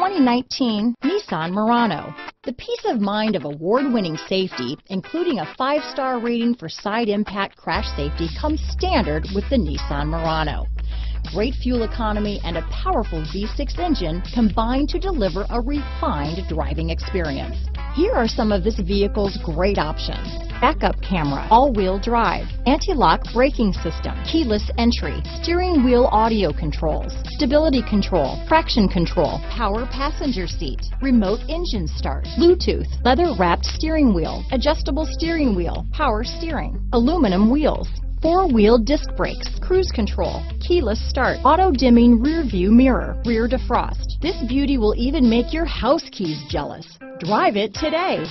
2019 Nissan Murano. The peace of mind of award-winning safety, including a five-star rating for side impact crash safety, comes standard with the Nissan Murano. Great fuel economy and a powerful V6 engine combine to deliver a refined driving experience. Here are some of this vehicle's great options. Backup camera, all-wheel drive, anti-lock braking system, keyless entry, steering wheel audio controls, stability control, traction control, power passenger seat, remote engine start, Bluetooth, leather wrapped steering wheel, adjustable steering wheel, power steering, aluminum wheels, four-wheel disc brakes, cruise control, keyless start, auto-dimming rear view mirror, rear defrost. This beauty will even make your house keys jealous. Drive it today.